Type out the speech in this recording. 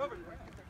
over. there.